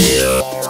Yeah.